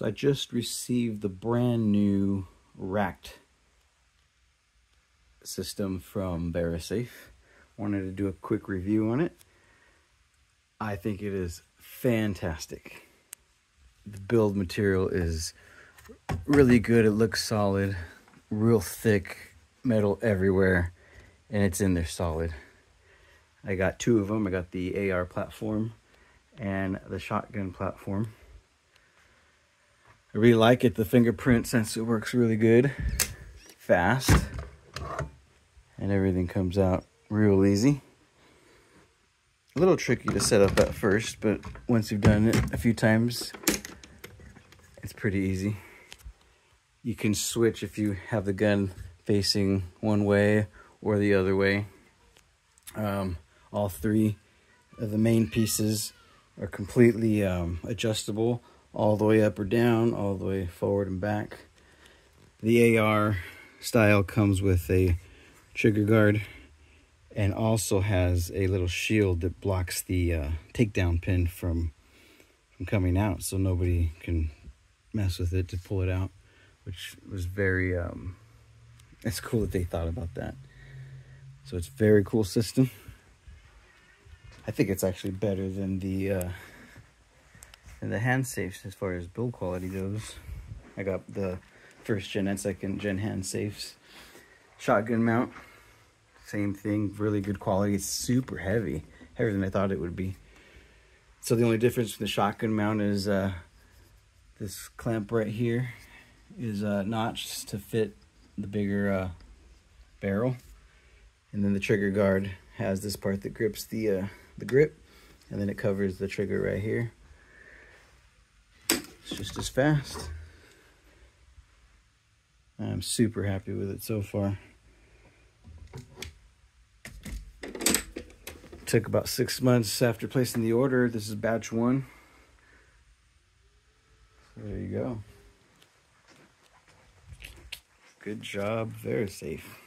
So I just received the brand new RACT system from Vara Safe. Wanted to do a quick review on it. I think it is fantastic. The build material is really good. It looks solid, real thick metal everywhere, and it's in there solid. I got two of them. I got the AR platform and the shotgun platform. I really like it. The fingerprint sensor works really good, fast, and everything comes out real easy. A little tricky to set up at first, but once you've done it a few times, it's pretty easy. You can switch if you have the gun facing one way or the other way. Um, all three of the main pieces are completely um, adjustable all the way up or down, all the way forward and back. The AR style comes with a trigger guard and also has a little shield that blocks the uh, takedown pin from from coming out so nobody can mess with it to pull it out which was very um, it's cool that they thought about that so it's very cool system I think it's actually better than the uh, the hand safes as far as build quality goes. I got the first gen and second gen hand safes. Shotgun mount, same thing, really good quality. It's super heavy, heavier than I thought it would be. So the only difference with the shotgun mount is uh, this clamp right here is uh, notched to fit the bigger uh, barrel. And then the trigger guard has this part that grips the uh, the grip and then it covers the trigger right here. It's just as fast. I'm super happy with it so far. Took about six months after placing the order. This is batch one. There you go. Good job, Vara Safe.